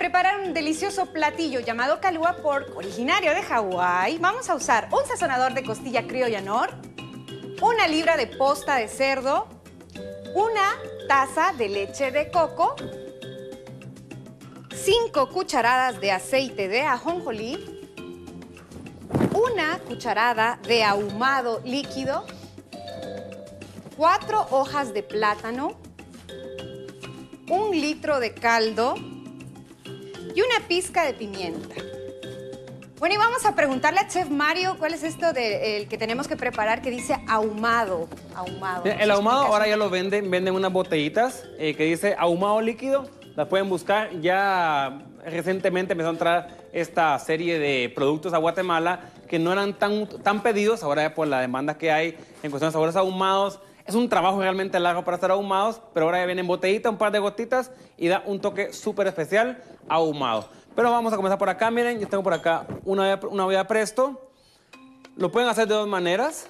preparar un delicioso platillo llamado calúa por originario de Hawái, vamos a usar un sazonador de costilla criolla nor, una libra de posta de cerdo, una taza de leche de coco, cinco cucharadas de aceite de ajonjolí, una cucharada de ahumado líquido, cuatro hojas de plátano, un litro de caldo y una pizca de pimienta. Bueno, y vamos a preguntarle a Chef Mario cuál es esto del que tenemos que preparar que dice ahumado. Ahumado. El ahumado ahora ya lo venden, venden unas botellitas eh, que dice ahumado líquido. Las pueden buscar. Ya recientemente empezó a entrar esta serie de productos a Guatemala que no eran tan, tan pedidos, ahora ya por la demanda que hay en cuestión de sabores ahumados. Es un trabajo realmente largo para estar ahumados, pero ahora ya vienen botellita, un par de gotitas y da un toque súper especial ahumado. Pero vamos a comenzar por acá, miren, yo tengo por acá una olla, una olla presto. Lo pueden hacer de dos maneras.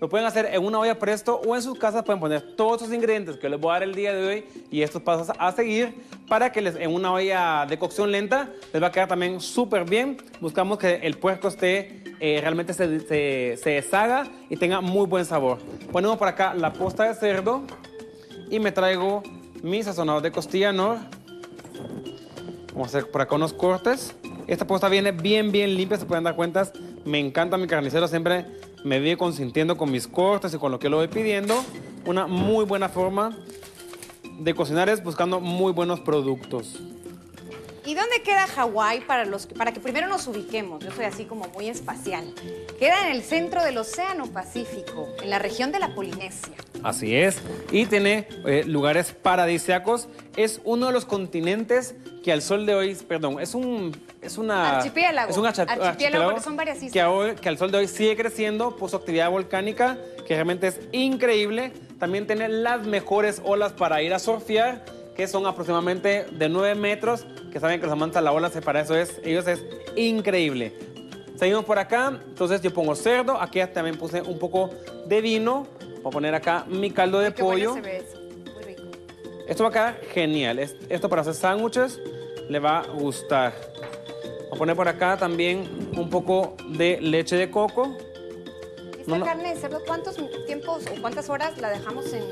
Lo pueden hacer en una olla presto o en sus casas pueden poner todos esos ingredientes que les voy a dar el día de hoy y estos pasos a seguir para que les, en una olla de cocción lenta les va a quedar también súper bien. Buscamos que el puerco esté eh, realmente se, se, deshaga y tenga muy buen sabor. Ponemos por acá la posta de cerdo y me traigo mi sazonador de costilla nor. Vamos a hacer por acá unos cortes. Esta posta viene bien, bien limpia, se pueden dar cuenta. Me encanta mi carnicero, siempre me viene consintiendo con mis cortes y con lo que lo voy pidiendo. Una muy buena forma de cocinar es buscando muy buenos productos. ¿Y dónde queda Hawái para, los, para que primero nos ubiquemos? Yo soy así como muy espacial. Queda en el centro del Océano Pacífico, en la región de la Polinesia. Así es. Y tiene eh, lugares paradisíacos. Es uno de los continentes que al sol de hoy, perdón, es un es una Archipiélago. es un archi- Archipiélago, porque son varias islas. que, hoy- que al sol de hoy sigue creciendo por su actividad volcánica, que realmente es increíble. También tiene las mejores olas para ir a surfear, que son aproximadamente de 9 metros, que saben que los amantes a la ola, se- para eso es, ellos es increíble. Seguimos por acá, entonces yo pongo cerdo, aquí ya también puse un poco de vino, voy a poner acá mi caldo de Qué bueno pollo. se ve eso. Muy rico. Esto va a quedar genial. Es- Esto para hacer sándwiches le va a gustar. Voy a poner por acá también un poco de leche de coco. ¿Esta No, carne de cerdo cuántos tiempos o cuántas horas la dejamos en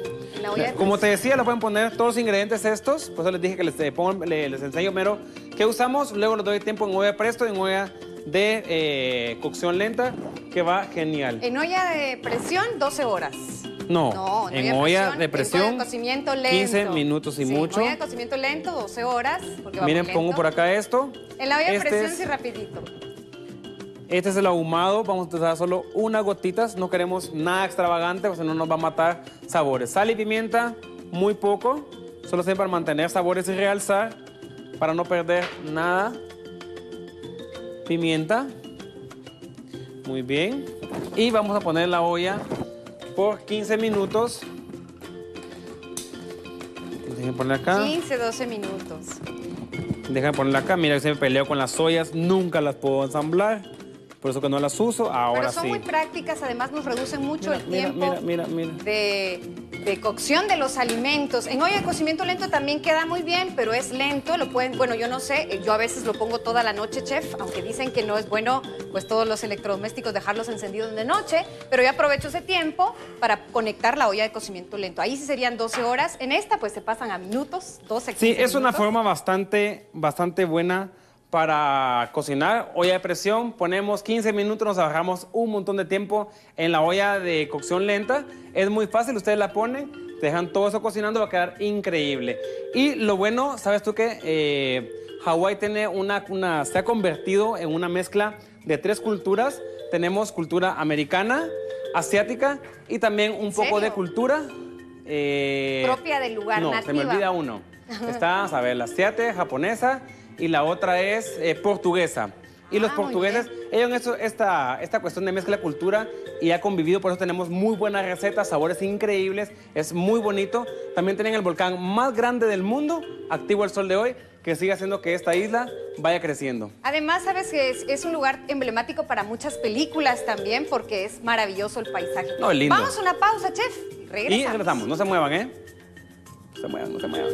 la olla de Como te decía, le pueden poner todos los ingredientes estos. Por eso les dije que les, eh, les enseño mero qué usamos. Luego les doy tiempo en olla presto, en olla de eh, cocción lenta, que va genial. En olla de presión, 12 horas. No, No, en olla de presión, de cocimiento lento. 15 minutos y Sí, mucho. En olla de cocimiento lento, 12 horas. Porque Miren, pongo por acá esto. En la olla de Este presión, es- sí, rapidito. Este es el ahumado, vamos a usar solo unas gotitas, no queremos nada extravagante, porque no nos va a matar sabores. Sal y pimienta, muy poco, solo siempre para mantener sabores y realzar, para no perder nada. Pimienta, muy bien. Y vamos a poner la olla por 15 minutos. Déjenme poner acá. 15, 12 minutos. Déjame ponerla acá. Mira, que se me peleo con las ollas. Nunca las puedo ensamblar. Por eso que no las uso. Ahora Pero son sí. muy prácticas, además nos reducen mucho Mira, el tiempo mira, mira, mira. De, de cocción de los alimentos. En olla de cocimiento lento también queda muy bien, pero es lento, lo pueden, bueno, yo no sé, yo a veces lo pongo toda la noche, chef, aunque dicen que no es bueno, pues todos los electrodomésticos dejarlos encendidos de noche, pero yo aprovecho ese tiempo para conectar la olla de cocimiento lento. Ahí sí serían 12 horas, en esta pues se pasan a minutos, 12, 15 Sí, es una forma bastante, bastante buena para cocinar. Olla de presión, ponemos 15 minutos, nos ahorramos un montón de tiempo en la olla de cocción lenta. Es muy fácil, ustedes la ponen, dejan todo eso cocinando, va a quedar increíble. Y lo bueno, ¿sabes tú qué? Eh, Hawái tiene una, una, se ha convertido en una mezcla de tres culturas. Tenemos cultura americana, asiática y también un poco de cultura... eh, Propia del lugar, no, se me olvida uno. Está, a ver, la asiática, japonesa y la otra es eh, portuguesa. Y los Ah, portugueses, ellos en eso, esta, esta cuestión de mezcla de cultura y ha convivido, por eso tenemos muy buenas recetas, sabores increíbles, es muy bonito. También tienen el volcán más grande del mundo, activo al sol de hoy, que sigue haciendo que esta isla vaya creciendo. Además, sabes que es, es un lugar emblemático para muchas películas también, porque es maravilloso el paisaje. No, es lindo. Vamos a una pausa, chef. Y Regresamos. regresamos, no se muevan, ¿eh? No se muevan, no se muevan.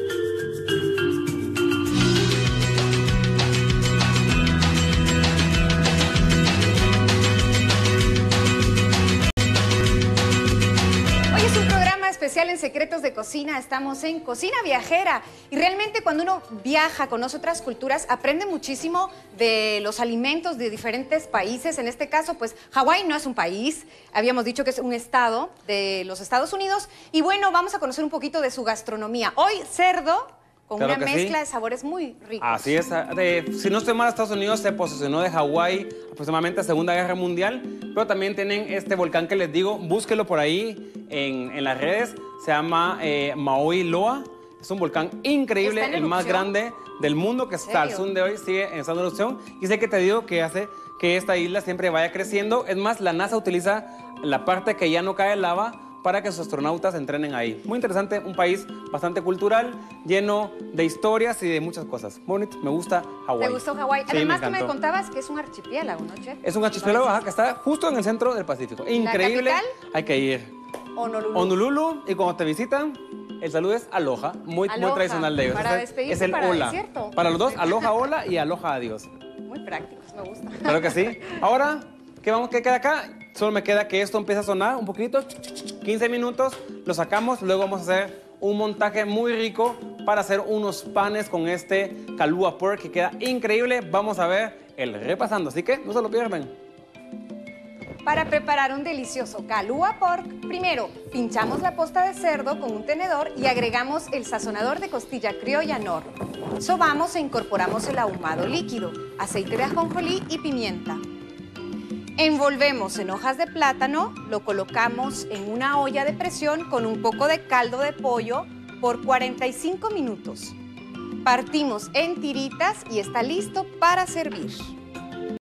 Especial en Secretos de Cocina. Estamos en Cocina Viajera. Y realmente cuando uno viaja, conoce otras culturas, aprende muchísimo de los alimentos de diferentes países. En este caso, pues Hawái no es un país. Habíamos dicho que es un estado de los Estados Unidos. Y bueno, vamos a conocer un poquito de su gastronomía. Hoy, cerdo con Claro una mezcla sí. de sabores muy ricos. Así es. de- si no estoy mal, Estados Unidos se posicionó de Hawái aproximadamente a Segunda Guerra Mundial, pero también tienen este volcán que les digo, búsquelo por ahí en, en las redes, se llama eh, Maui Loa. Es un volcán increíble, ¿Está en el más grande del mundo que está al sur de hoy, sigue en estado de erupción. Y sé que te digo que hace que esta isla siempre vaya creciendo. Es más, la NASA utiliza la parte que ya no cae lava para que sus astronautas entrenen ahí. Muy interesante, un país bastante cultural, lleno de historias y de muchas cosas. Bonito, me gusta Hawái. ¿Te gustó Hawái? Sí, Además, tú me contabas que es un archipiélago, ¿no, Chef? Es un archipiélago ajá, que está justo en el centro del Pacífico. Increíble. capital? Hay que ir. Honolulu. Honolulu, y cuando te visitan, el saludo es aloha, muy, muy Aloha, tradicional de ellos. para despedirse, es el para- hola. Para los dos, aloha, hola y aloha, adiós. Muy prácticos, me gusta. Claro que sí. Ahora, ¿qué, vamos, ¿qué queda acá? Solo me queda que esto empiece a sonar un poquito, 15 minutos, lo sacamos, luego vamos a hacer un montaje muy rico para hacer unos panes con este calúa pork que queda increíble. Vamos a ver el repasando, así que no se lo pierdan. Para preparar un delicioso calúa pork, primero pinchamos la posta de cerdo con un tenedor y agregamos el sazonador de costilla criolla horno. Sobamos e incorporamos el ahumado líquido, aceite de ajonjolí y pimienta. Envolvemos en hojas de plátano, lo colocamos en una olla de presión con un poco de caldo de pollo por 45 minutos. Partimos en tiritas y está listo para servir.